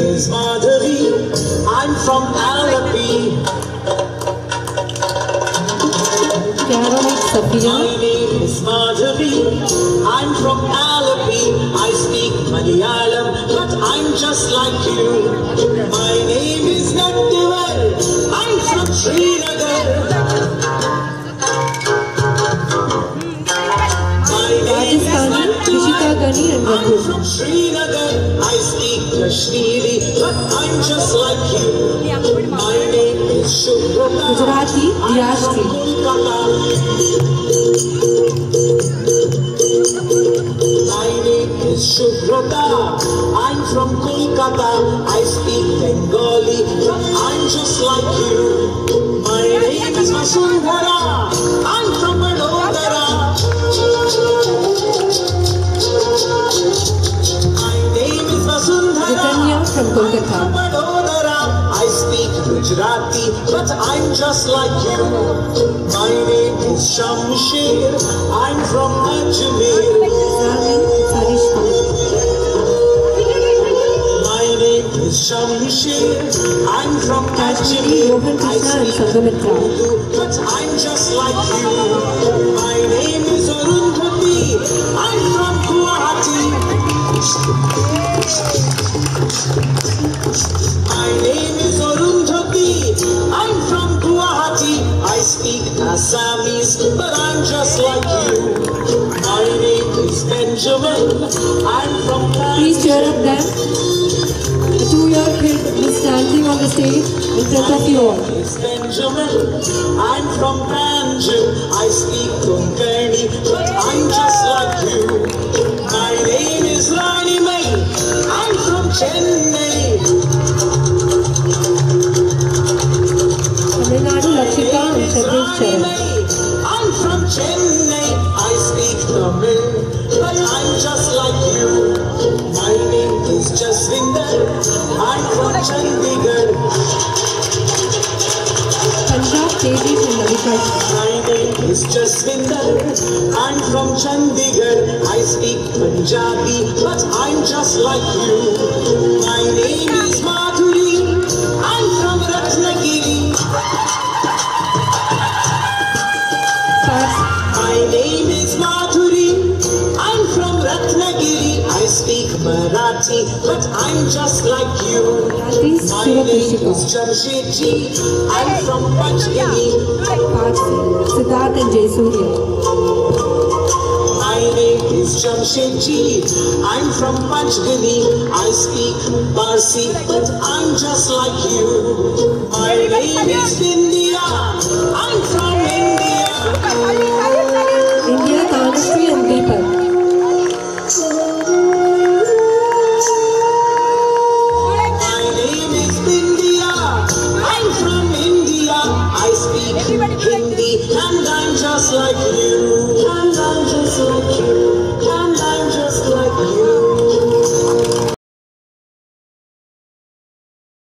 is Madhavi. I'm from Alleppey. My name is Madhavi. I'm from Alleppey. I speak Malayalam, but I'm just like you. My Gani I'm from Srinagar. I speak Kashmiri, but I'm just like you. My name is Shubhrata. Gujarati, is Shubhrata. I'm from Kolkata. I speak Bengali, but I'm just like you. My name is Vasundhara. I'm Gujarati, but I'm just like you. My name is Shamsher. I'm from Ajmer. My name is Shamsher. I'm from Kashmiri, Ajmer. I speak Urdu, but I'm just like you. My name is Arundhati. I'm from Guwahati. Speak Assamese, but I'm just like you. My name is Benjamin. I'm from Please cheer up them. The two-year kid is standing on the stage in front of you all. is Benjamin. I'm from Panjim. I speak Konkani, but I'm just like you. My name is Rani Mai. I'm from Chennai. Shadrish Rani Charan. Mai. I'm from Chennai. I speak Tamil, but I'm just like you. My name is Jaswinder. I'm from Chandigarh. Punjab, Tejish and Navikash. My name is Jaswinder. I'm from Chandigarh. I speak Punjabi, but I'm just like you. My name speak Marathi, but I'm just like you. My name is. Jamshedji. I'm from Panchgani. Siddharth and Jayasuriya. My name is Jamshedji. I'm from Panchgani. I speak Parsi, but I'm just like you. My speak